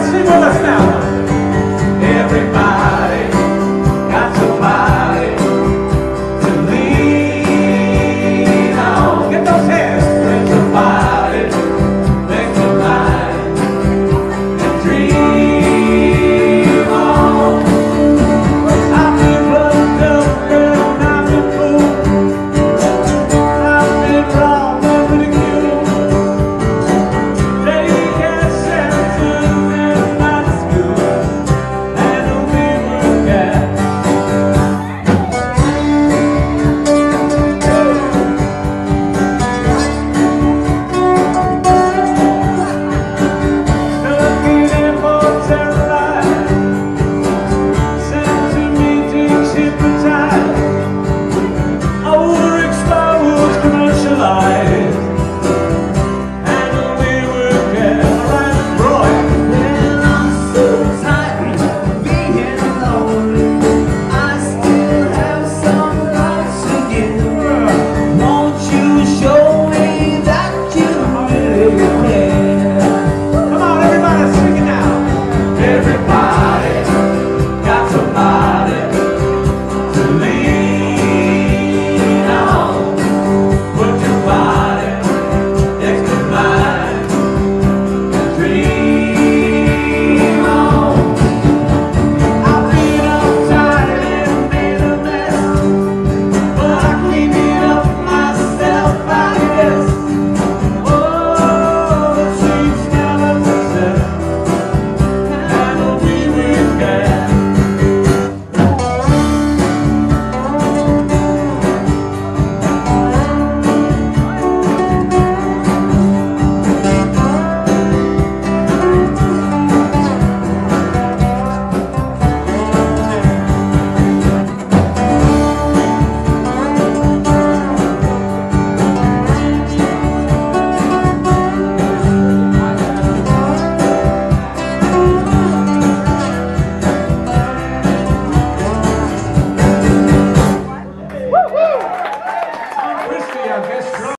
Senhor.